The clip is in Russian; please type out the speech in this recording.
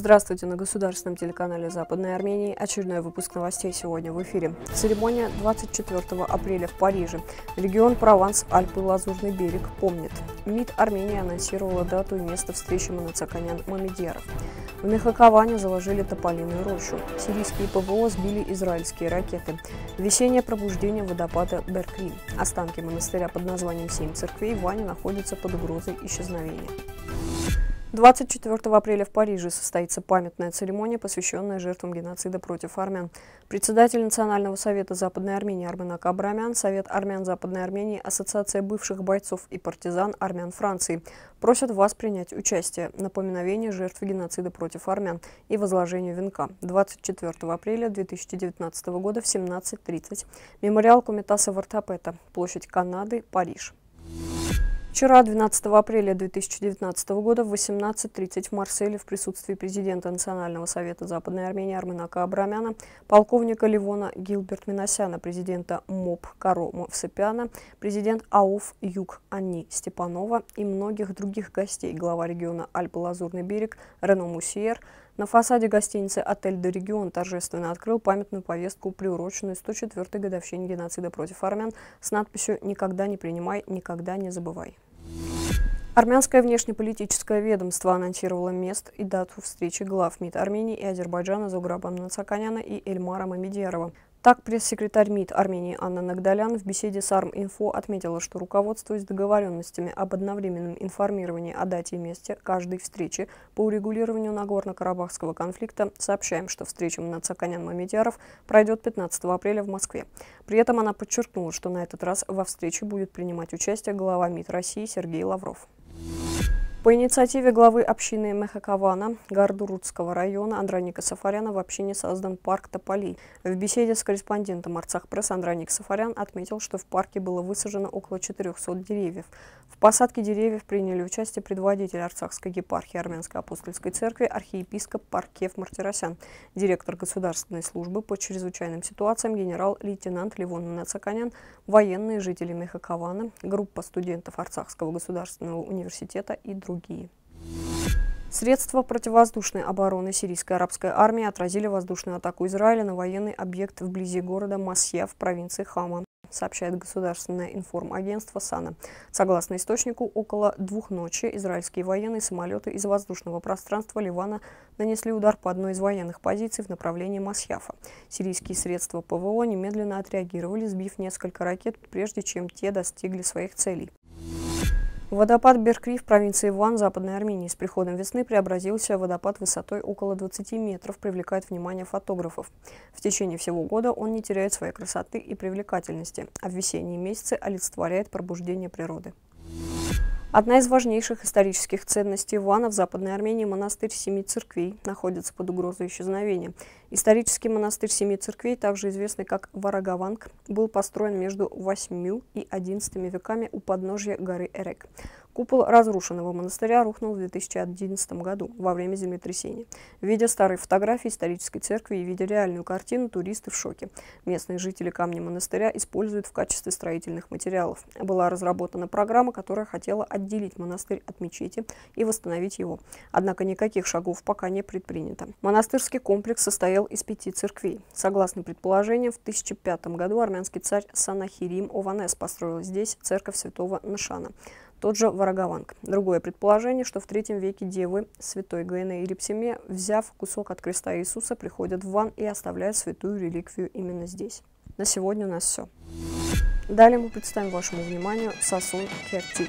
Здравствуйте на государственном телеканале Западной Армении. Очередной выпуск новостей сегодня в эфире. Церемония 24 апреля в Париже. Регион Прованс, Альпы, Лазурный берег помнит. МИД Армении анонсировала дату и место встречи Манацаканян Мамедьяров. В Мехаковане заложили тополиную рощу. Сирийские ПВО сбили израильские ракеты. Весеннее пробуждение водопада Беркли. Останки монастыря под названием «Семь церквей» в Ване находятся под угрозой исчезновения. 24 апреля в Париже состоится памятная церемония, посвященная жертвам геноцида против армян. Председатель Национального совета Западной Армении Арменак Абрамян, Совет армян Западной Армении, Ассоциация бывших бойцов и партизан армян Франции просят вас принять участие в напоминании жертв геноцида против армян и возложению венка 24 апреля 2019 года в 17.30. Мемориал Кумитаса Вартапета, площадь Канады, Париж. Вчера, 12 апреля 2019 года, в 18.30 в Марселе в присутствии президента Национального совета Западной Армении Арменака Абрамяна, полковника Ливона Гилберт Миносяна, президента МОП Каро Мовсепяна, президент АУФ Юг Анни Степанова и многих других гостей, глава региона Альпы-Лазурный берег Рено Мусиер, на фасаде гостиницы «Отель де Регион» торжественно открыл памятную повестку, приуроченную 104-й годовщине геноцида против армян с надписью «Никогда не принимай, никогда не забывай». Армянское внешнеполитическое ведомство анонсировало мест и дату встречи глав МИД Армении и Азербайджана Зуграба Нацаканяна и Эльмара Мамедьярова. Так, пресс-секретарь МИД Армении Анна Нагдалян в беседе с Арм-Инфо отметила, что руководствуясь договоренностями об одновременном информировании о дате и месте каждой встречи по урегулированию Нагорно-Карабахского конфликта, сообщаем, что встреча Нацаканян Мамедьяров пройдет 15 апреля в Москве. При этом она подчеркнула, что на этот раз во встрече будет принимать участие глава МИД России Сергей Лавров. По инициативе главы общины Мехакована Гардурудского района Андроника Сафаряна в общине создан парк Тополей. В беседе с корреспондентом Арцах Пресс Андроник Сафарян отметил, что в парке было высажено около 400 деревьев. В посадке деревьев приняли участие предводитель Арцахской епархии Армянской апостольской церкви архиепископ Паркев Мартиросян, директор государственной службы по чрезвычайным ситуациям генерал-лейтенант Ливон Нацаканян, военные жители Мехакована, группа студентов Арцахского государственного университета и другие. Средства противовоздушной обороны сирийской арабской армии отразили воздушную атаку Израиля на военный объект вблизи города Масья в провинции Хама, сообщает государственное информагентство САНА. Согласно источнику, около двух ночи израильские военные самолеты из воздушного пространства Ливана нанесли удар по одной из военных позиций в направлении Масьяфа. Сирийские средства ПВО немедленно отреагировали, сбив несколько ракет, прежде чем те достигли своих целей. Водопад Беркри в провинции Ван, Западной Армении, с приходом весны преобразился водопад высотой около 20 метров, привлекает внимание фотографов. В течение всего года он не теряет своей красоты и привлекательности, а в весенние месяцы олицетворяет пробуждение природы. Одна из важнейших исторических ценностей Вана в Западной Армении – монастырь Семи Церквей, находится под угрозой исчезновения. Исторический монастырь Семи Церквей, также известный как Варагаванг, был построен между 8 и 11 веками у подножья горы Эрек. Купол разрушенного монастыря рухнул в 2011 году во время землетрясения. Видя старые фотографии исторической церкви и видя реальную картину, туристы в шоке. Местные жители камня монастыря используют в качестве строительных материалов. Была разработана программа, которая хотела отделить монастырь от мечети и восстановить его. Однако никаких шагов пока не предпринято. Монастырский комплекс состоял из пяти церквей. Согласно предположениям, в 1005 году армянский царь Санахирим Ованес построил здесь церковь святого Нашана тот же Варагаванг. Другое предположение, что в третьем веке девы святой Гаины и Репсиме, взяв кусок от креста Иисуса, приходят в ван и оставляют святую реликвию именно здесь. На сегодня у нас все. Далее мы представим вашему вниманию Сасун Керти.